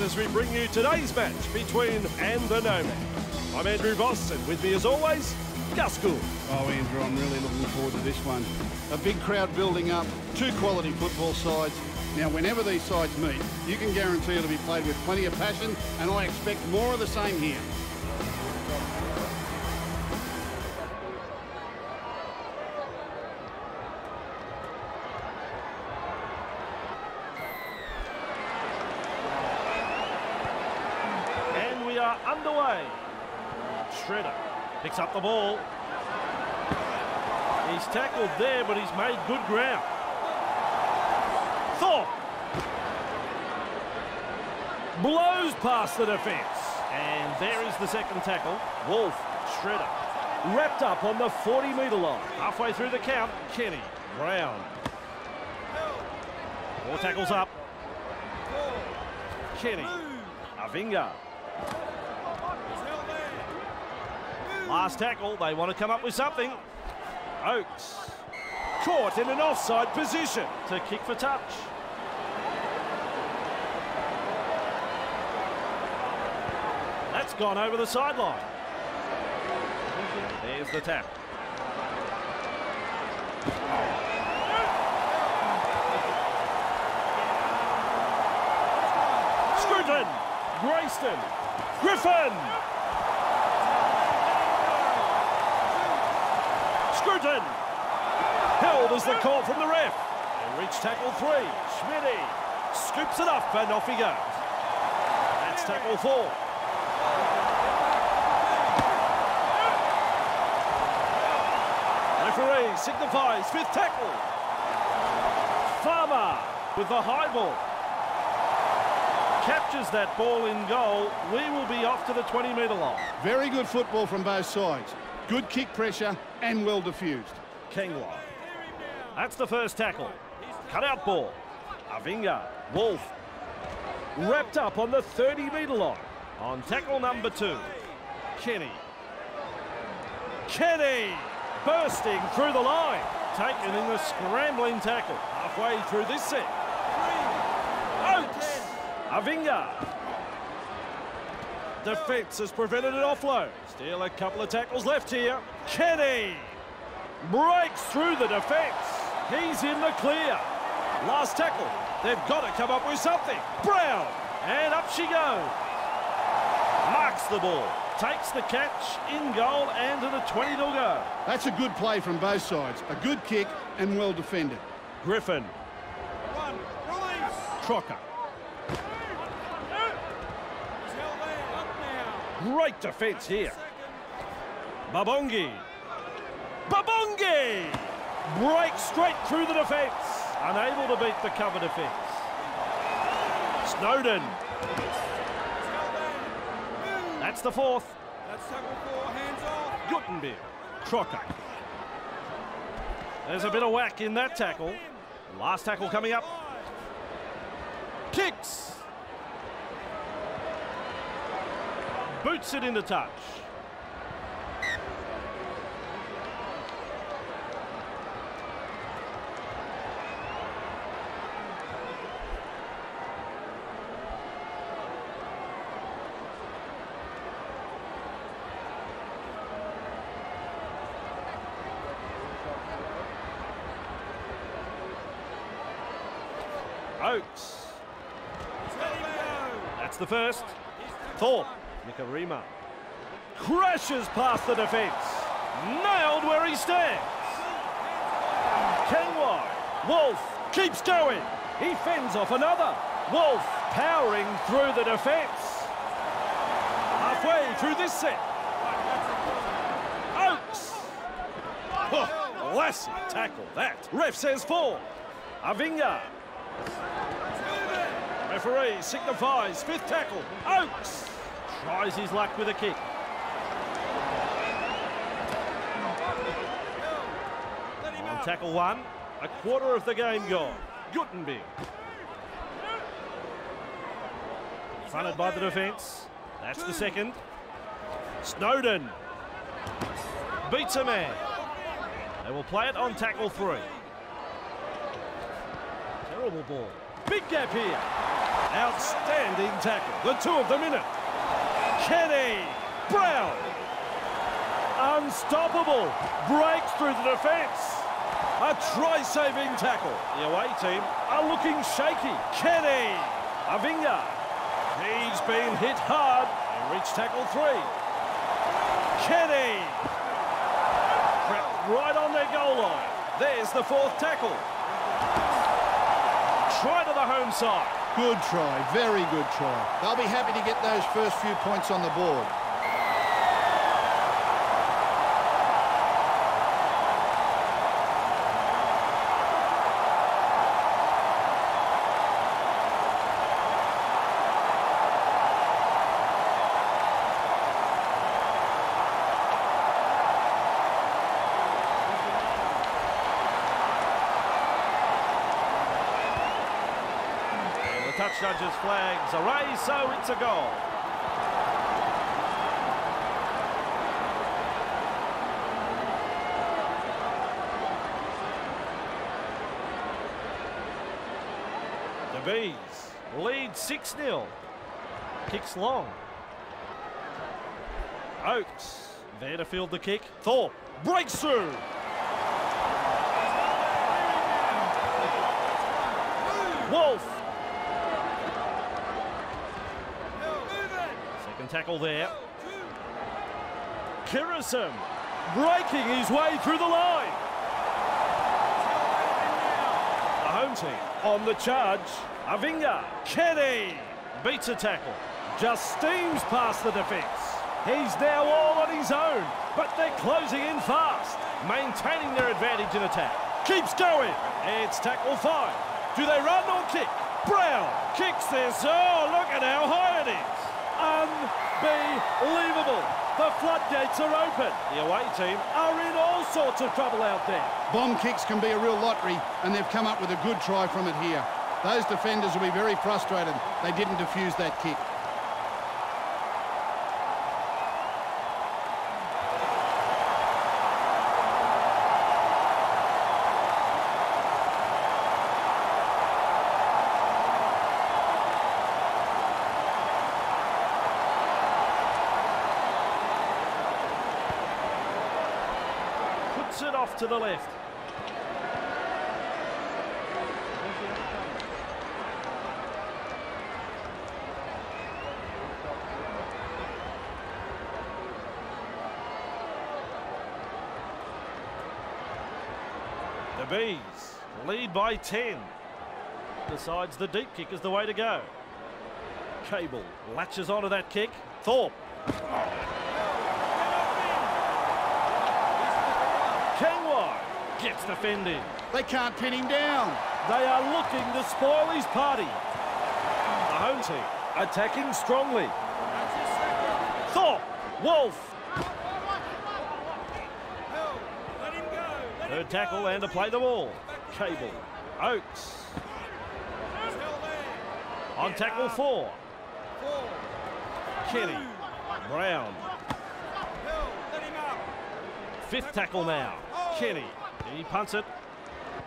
as we bring you today's match between and the Nomad. I'm Andrew Voss, and with me, as always, Gus Gould. Oh, Andrew, I'm really looking forward to this one. A big crowd building up, two quality football sides. Now, whenever these sides meet, you can guarantee it'll be played with plenty of passion, and I expect more of the same here. The ball. He's tackled there, but he's made good ground. Thorpe blows past the defence. And there is the second tackle. Wolf, Shredder, wrapped up on the 40 metre line. Halfway through the count, Kenny, Brown. Four tackles up. Kenny, Avinga. Last tackle, they want to come up with something. Oakes caught in an offside position to kick for touch. That's gone over the sideline. There's the tap. Scruton, Grayston, Griffin. Held as the call from the ref. They reach tackle three. Schmitty scoops it up and off he goes. That's tackle four. Referee signifies fifth tackle. Farmer with the high ball. Captures that ball in goal. We will be off to the 20 metre line. Very good football from both sides. Good kick pressure and well diffused. Kengwa. That's the first tackle. Cut out ball. Avinga. Wolf. Wrapped up on the 30 metre line. On tackle number two. Kenny. Kenny bursting through the line. Taken in the scrambling tackle. Halfway through this set. Oates. Avinga. Defence has prevented an offload. Still a couple of tackles left here. Kenny breaks through the defence. He's in the clear. Last tackle. They've got to come up with something. Brown. And up she goes. Marks the ball. Takes the catch in goal and to the 20 to go. That's a good play from both sides. A good kick and well defended. Griffin. One. Crocker. Great defence here. Babongi. Babongi! Breaks straight through the defence. Unable to beat the cover defence. Snowden. That's the fourth. Gutenberg. Crocker. There's a bit of whack in that tackle. Last tackle coming up. Kicks. Boots it the touch. Oakes. That's the first. Thorpe. Nikarima. Crashes past the defence. Nailed where he stands. Kenway. Wolf keeps going. He fends off another. Wolf powering through the defence. Halfway through this set. Oakes. Oh, tackle that. Ref says four. Avinga. Referee signifies fifth tackle. Oakes tries his luck with a kick. On tackle one, a quarter of the game gone. Gutenberg. Fronted by the defence. That's the second. Snowden beats a man. They will play it on tackle three. Terrible ball. Big gap here. Outstanding tackle. The two of them in it. Kenny. Brown. Unstoppable. Breaks through the defence. A try-saving tackle. The away team are looking shaky. Kenny. Avinga. He's been hit hard. And reached tackle three. Kenny. Right on their goal line. There's the fourth tackle. Try to the home side. Good try, very good try. They'll be happy to get those first few points on the board. Touch judge's flags raised, so it's a goal. The Bees lead 6-0. Kicks long. Oakes there to field the kick. Thorpe breaks through. Wolf Second tackle there. Kirison breaking his way through the line. The home team on the charge. Avinga. Kenny beats a tackle. Just steams past the defence. He's now all on his own, but they're closing in fast, maintaining their advantage in attack. Keeps going. It's tackle five. Do they run or kick? Brown kicks this. Oh, look at how high it is. Unbelievable. The floodgates are open. The away team are in all sorts of trouble out there. Bomb kicks can be a real lottery, and they've come up with a good try from it here. Those defenders will be very frustrated they didn't defuse that kick. Puts it off to the left. The Bees lead by 10. Decides the deep kick is the way to go. Cable latches onto that kick. Thorpe. Kangwai gets defended. They can't pin him down. They are looking to spoil his party. The home team attacking strongly. Thorpe, Wolf, Let him go. Third tackle and to play the ball. Cable, there. on tackle four. Kenny, Brown, Hill. Let him up. fifth tackle now. Kenny, he punts it.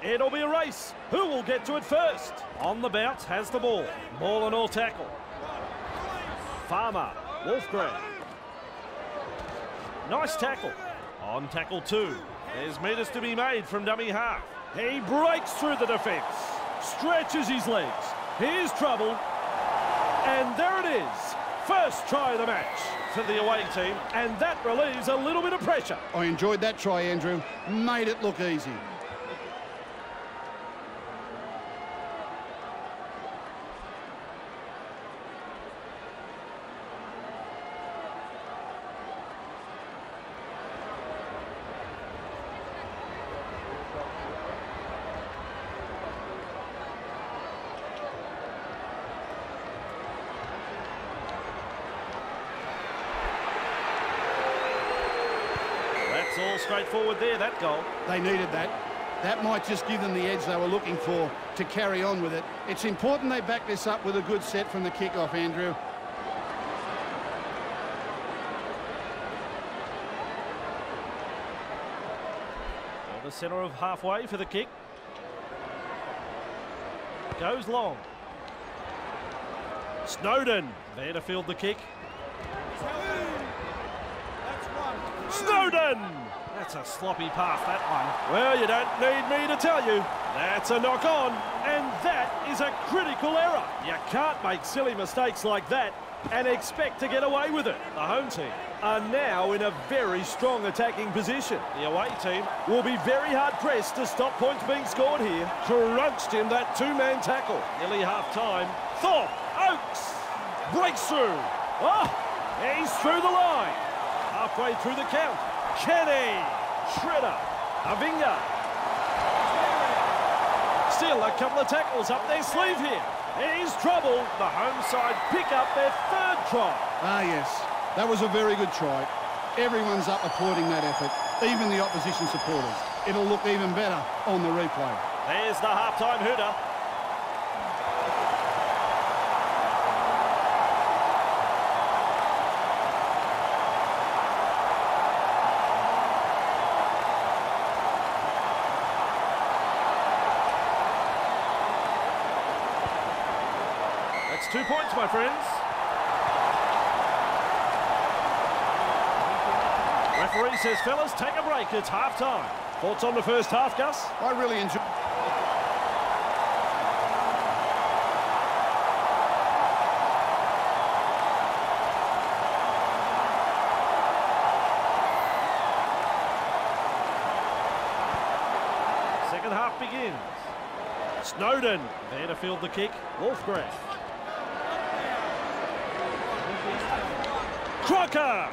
It'll be a race. Who will get to it first? On the bounce, has the ball. Ball and all tackle. Farmer, Wolfgrave. Nice tackle. On tackle two. There's meters to be made from dummy half. He breaks through the defence. Stretches his legs. Here's trouble. And there it is. First try of the match for the away team. And that relieves a little bit of pressure. I enjoyed that try, Andrew. Made it look easy. That's all straightforward there, that goal. They needed that. That might just give them the edge they were looking for to carry on with it. It's important they back this up with a good set from the kickoff, Andrew. The centre of halfway for the kick. Goes long. Snowden there to field the kick. He's held there. That's one. Snowden! That's a sloppy pass, that one. Well, you don't need me to tell you. That's a knock on, and that is a critical error. You can't make silly mistakes like that and expect to get away with it. The home team are now in a very strong attacking position. The away team will be very hard pressed to stop points being scored here. Crunched in that two-man tackle. Nearly half-time. Thorpe, Oakes, breaks through. Oh, he's through the line. Halfway through the count. Kenny, Shredder, Avinga. Still a couple of tackles up their sleeve here. He's trouble. The home side pick up their third try. Ah, yes. That was a very good try. Everyone's up applauding that effort, even the opposition supporters. It'll look even better on the replay. There's the halftime hooter. My friends. Referee says, fellas, take a break. It's half-time. Thoughts on the first half, Gus? I really enjoy... Second half begins. Snowden there to field the kick. Wolfgram. Crocker.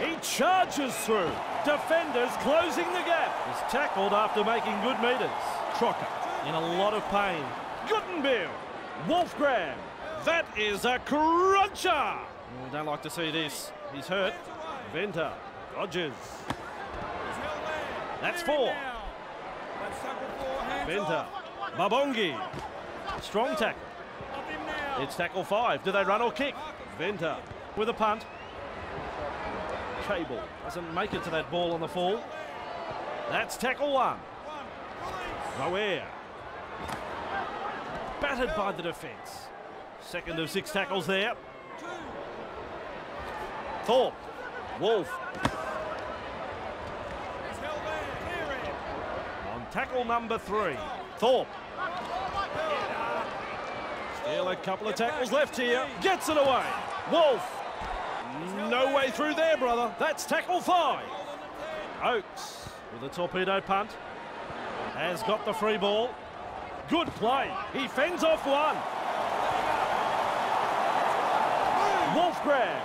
He charges through. Defenders closing the gap. He's tackled after making good metres. Crocker in a lot of pain. Gutenbill. Wolfgram. That is a cruncher. Oh, don't like to see this. He's hurt. Venter. Rogers. He's held there. That's four. That's tackle four. Venter. off. Babongi. Strong tackle. Up him now. It's tackle five. Do they run or kick? Venter with a punt. Cable doesn't make it to that ball on the fall. That's tackle one. Rower. Battered by the defence. Second of six tackles there. Thorpe. Wolf on tackle number three. Thorpe. Still a couple of tackles left here. Gets it away. Wolf. No way through there, brother. That's tackle five. Oakes with a torpedo punt. Has got the free ball. Good play. He fends off one. Wolfgram.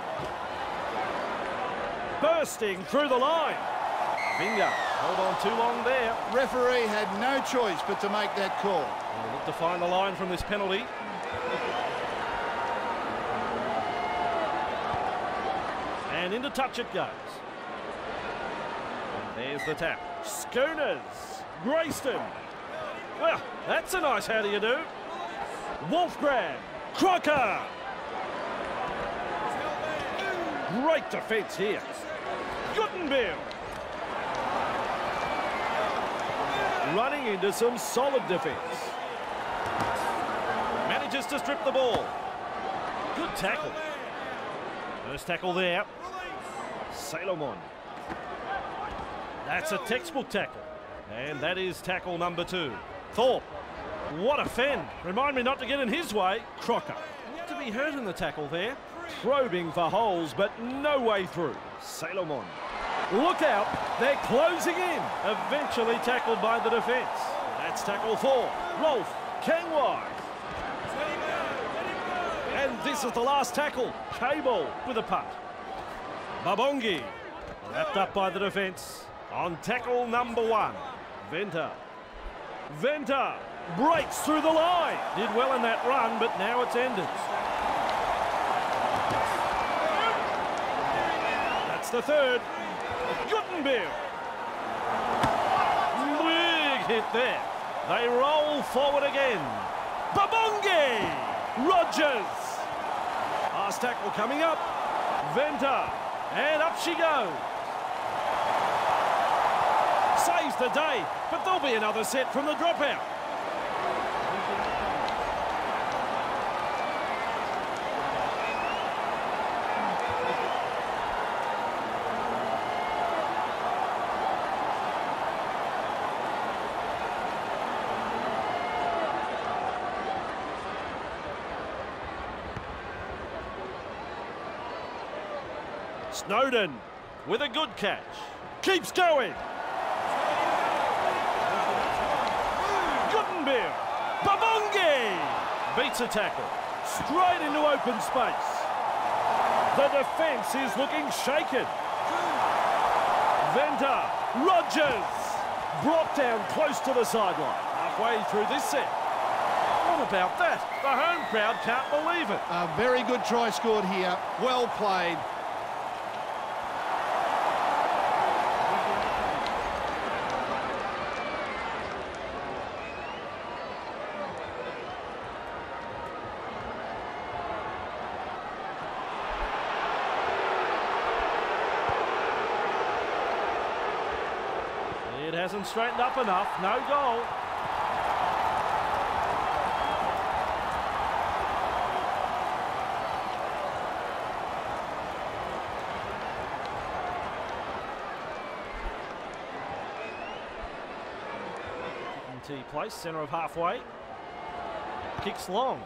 Bursting through the line. Finger Hold on too long there. Referee had no choice but to make that call. Look to find the line from this penalty. And into touch it goes. And there's the tap. Schooners. Grayston. Well, that's a nice how do you do. Wolfgram. Crocker. Great defence here. Gutenbill. Running into some solid defence. Manages to strip the ball. Good tackle. First tackle there. Salomon. That's a textbook tackle. And that is tackle number two. Thorpe. What a fend. Remind me not to get in his way. Crocker. Not To be hurt in the tackle there. Probing for holes, but no way through. Salomon. Look out. They're closing in. Eventually tackled by the defence. That's tackle four. Rolf Kangwai. And this is the last tackle. Cable with a punt. Babongi. Wrapped up by the defence. On tackle number one. Venter. Venter breaks through the line. Did well in that run, but now it's ended. That's the third. Gutenbill. Big hit there. They roll forward again. Babongi. Rogers. Last tackle coming up. Venter. And up she goes. Saves the day, but there'll be another set from the dropout. Snowden with a good catch. Keeps going. Gutenberg. Babongi beats a tackle. Straight into open space. The defence is looking shaken. Venter. Rogers. Brought down close to the sideline. Halfway through this set. What about that? The home crowd can't believe it. A very good try scored here. Well played. Hasn't straightened up enough. No goal. T place, centre of halfway. Kicks long.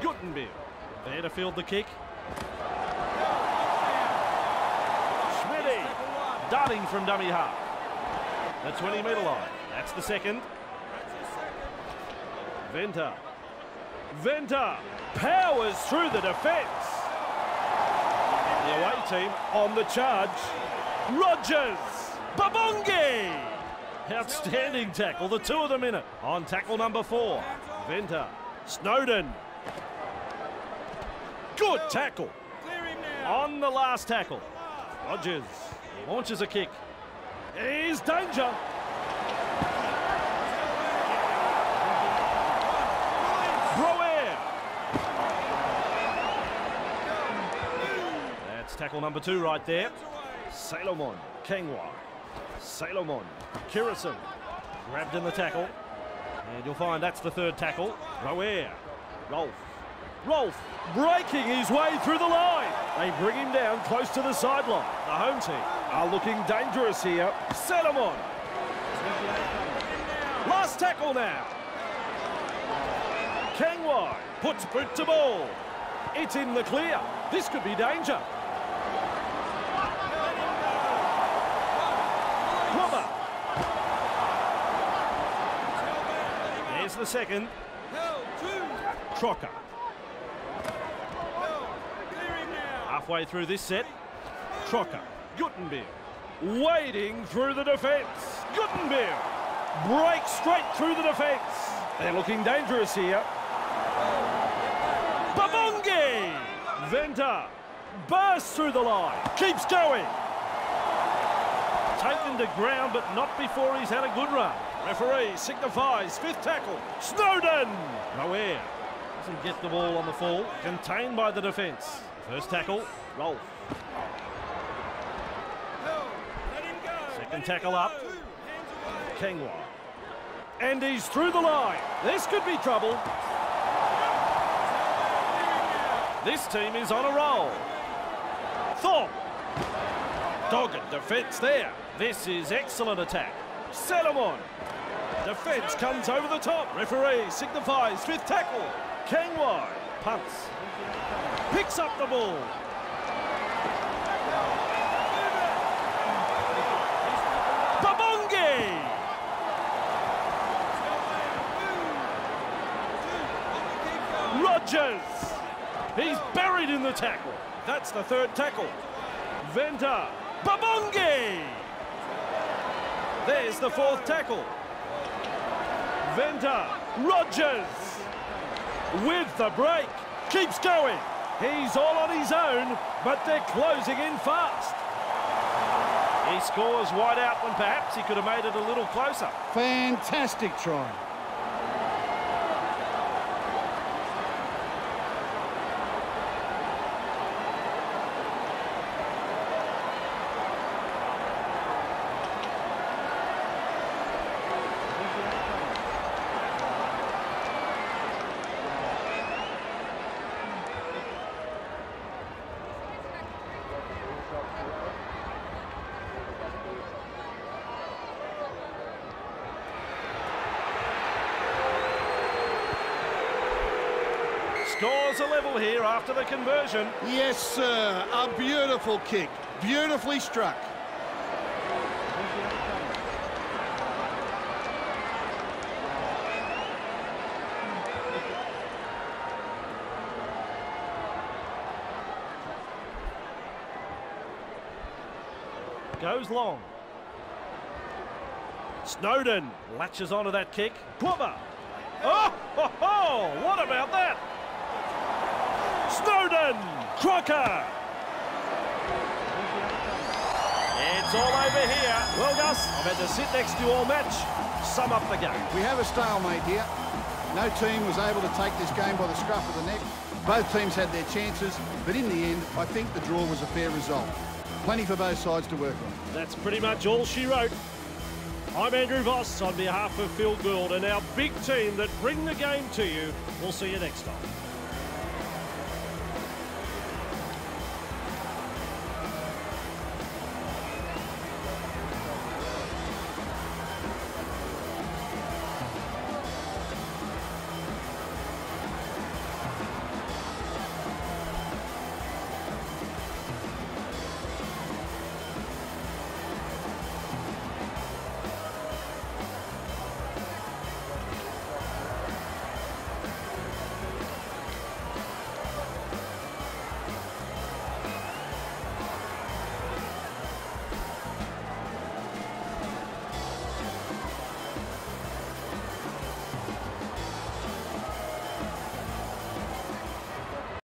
Gutenberg. There to field the kick. Schmitty. Darting from dummy half. The 20 metre line. That's the second. Venter. Venter powers through the defence. The away team on the charge. Rogers. Babongi. Outstanding tackle. The two of them in it. On tackle number four. Venter. Snowden. Good tackle. On the last tackle. Rogers launches a kick. Here's danger. Broer. That's tackle number two right there. Salomon, Kengwa, Salomon, Kirison, grabbed in the tackle. And you'll find that's the third tackle. Roer, Rolf, Rolf breaking his way through the line. They bring him down close to the sideline. The home team are looking dangerous here. Salomon. Last tackle now. Kengwai puts boot to ball. It's in the clear. This could be danger. Plummer. There's the second. Held. Two. Crocker. Held. Clear him now. Halfway through this set, Crocker, Gutenberg, wading through the defence. Gutenberg breaks straight through the defence. They're looking dangerous here. Babongi! Venter bursts through the line, keeps going. Taken to ground, but not before he's had a good run. Referee signifies fifth tackle. Snowden! Nowhere. Doesn't get the ball on the fall. Contained by the defence. First tackle, go. Second tackle up. Kengwa. And he's through the line. This could be trouble. This team is on a roll. Thorpe. Dogged defence there. This is excellent attack. Salomon. Defence comes over the top. Referee signifies fifth tackle. Kengwai punts. Picks up the ball. Babongi. Rogers. He's buried in the tackle. That's the third tackle. Venter. Babongi. There's the fourth tackle. Venter. Rogers. With the break. Keeps going. He's all on his own, but they're closing in fast. He scores wide out when perhaps he could have made it a little closer. Fantastic try. Scores a level here after the conversion. Yes, sir. A beautiful kick. Beautifully struck. Goes long. Snowden latches onto that kick. Plummer. Oh, ho, ho, what about that? Snowden! Crocker! It's all over here. Well, Gus, I've had to sit next to you all match. Sum up the game. We have a stalemate here. No team was able to take this game by the scruff of the neck. Both teams had their chances, but in the end, I think the draw was a fair result. Plenty for both sides to work on. That's pretty much all she wrote. I'm Andrew Voss on behalf of Phil Gould and our big team that bring the game to you. We'll see you next time.